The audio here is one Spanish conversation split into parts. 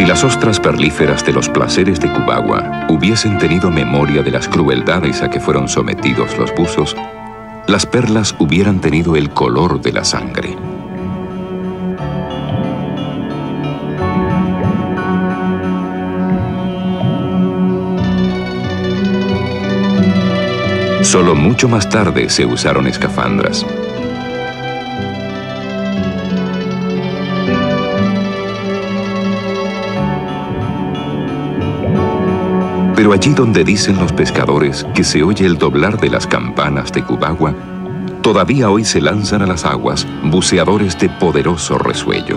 Si las ostras perlíferas de los placeres de Cubagua hubiesen tenido memoria de las crueldades a que fueron sometidos los buzos, las perlas hubieran tenido el color de la sangre. Solo mucho más tarde se usaron escafandras. Pero allí donde dicen los pescadores que se oye el doblar de las campanas de Cubagua, todavía hoy se lanzan a las aguas buceadores de poderoso resuello.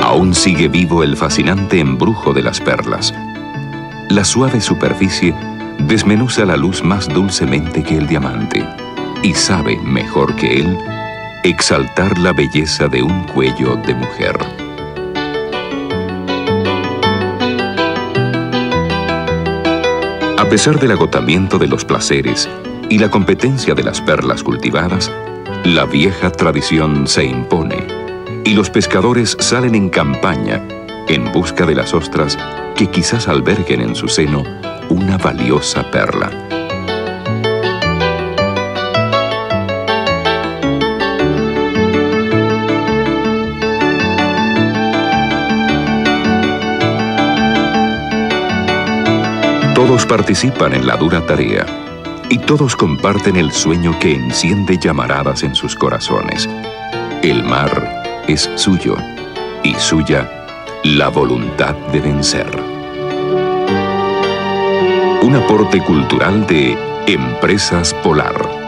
Aún sigue vivo el fascinante embrujo de las perlas. La suave superficie desmenuza la luz más dulcemente que el diamante y sabe, mejor que él, exaltar la belleza de un cuello de mujer. A pesar del agotamiento de los placeres y la competencia de las perlas cultivadas, la vieja tradición se impone y los pescadores salen en campaña en busca de las ostras que quizás alberguen en su seno una valiosa perla. Todos participan en la dura tarea y todos comparten el sueño que enciende llamaradas en sus corazones. El mar es suyo y suya la voluntad de vencer. Un aporte cultural de Empresas Polar.